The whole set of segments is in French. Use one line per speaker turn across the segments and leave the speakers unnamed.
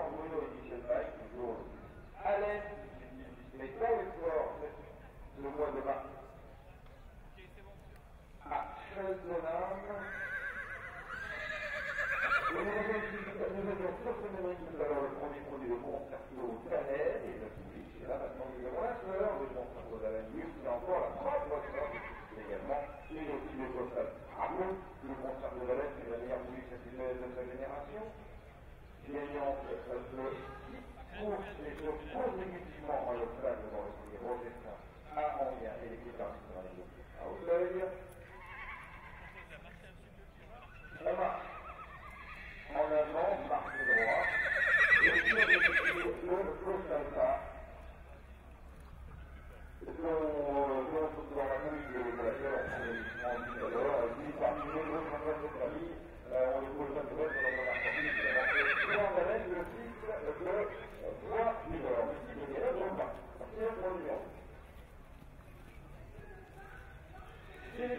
Bruno et Michel Paille, toujours à l'aise, mais dans l'effort, le mois de mars. À Cheltenham, nous avions sur ce tout à l'heure le premier produit de concerto Canet, et le public, et là maintenant nous avons la fleur de concerto d'Avenius, qui est encore la propre fleur également, et aussi le concerto Ramon, le concerto qui est la meilleure musique de sa génération, le se consécutivement en l'obstacle dans le Amiens et les. On en le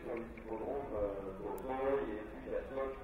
sur les hippodromes et puis la SOC